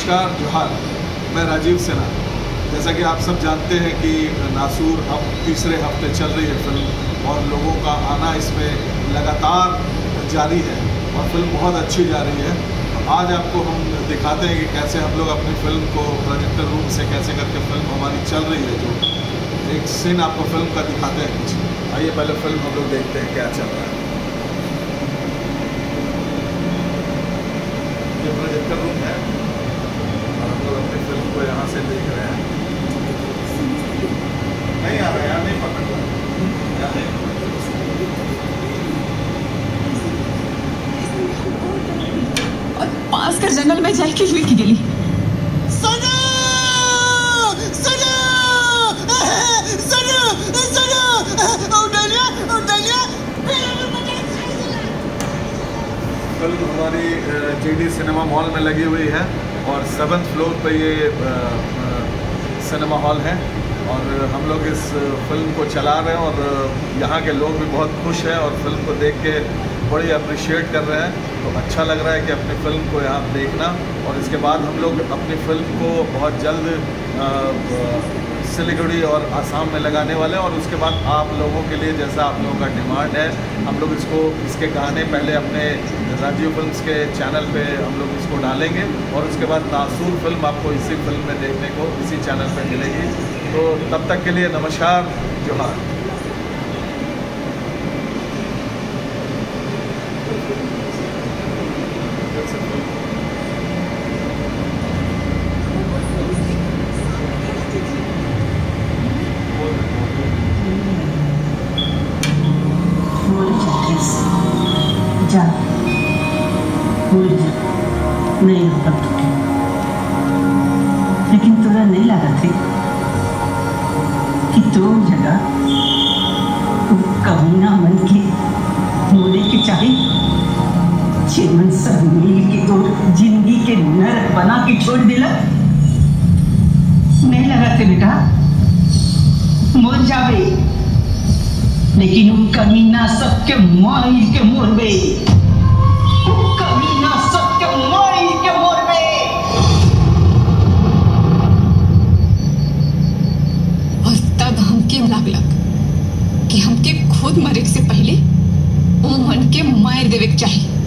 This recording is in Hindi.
नमस्कार, जोहार। मैं राजीव सिन्हा। जैसा कि आप सब जानते हैं कि नासूर अब तीसरे हफ़्ते चल रही है फ़िल्म और लोगों का आना इसमें लगातार जारी है और फ़िल्म बहुत अच्छी जा रही है। तो आज आपको हम दिखाते हैं कि कैसे हम लोग अपनी फ़िल्म को प्रोजेक्टर रूम से कैसे करके फ़िल्म हमारी चल रही है। जो एक सीन आपको फ़िल्म का दिखाते हैं। कुछ आइए, पहले फ़िल्म हम लोग देखते हैं क्या चल रहा है। प्रोजेक्टर रूम है और हम लोग अपनी फ़िल्म को यहाँ से देख रहे हैं नहीं आ रहा यार नहीं पकड़ रहा यार नहीं और कर जंगल में जाए की हुई की गेली सोनू! सोनू! सोनू! सोनू! उठालिया उठालिया फ़िल्म हमारी जी डी सिनेमा हॉल में लगी हुई है और सेवन्थ फ्लोर पे ये सिनेमा हॉल है और हम लोग इस फ़िल्म को चला रहे हैं और यहाँ के लोग भी बहुत खुश हैं और फ़िल्म को देख के बड़ी अप्रिशिएट कर रहे हैं। तो अच्छा लग रहा है कि अपनी फ़िल्म को यहाँ देखना। और इसके बाद हम लोग अपनी फ़िल्म को बहुत जल्द सिलीगुड़ी और आसाम में लगाने वाले हैं। और उसके बाद आप लोगों के लिए जैसा आप लोगों का डिमांड है, हम लोग इसको, इसके गाने पहले अपने राजीव फिल्म्स के चैनल पे हम लोग इसको डालेंगे। और उसके बाद नासूर फ़िल्म आपको इसी फ़िल्म में देखने को, इसी चैनल पे मिलेगी। तो तब तक के लिए नमस्कार जोहार भूल जा प्लीज़ जा भूल नहीं होगा तुझे लेकिन तुरा नहीं लगा थे कि तो जगह कभी ना मन के होने के चाहे चिमन सब मिल के तो ज़िंदगी के नरक बना के छोड़ दिला। नहीं लगा थे बेटा। मोर जावे। लेकिन वो कमीना मार के मोरबे। सबके के मोरबे। हमके खुद मरे से पहले मन के मार देवे चाहिए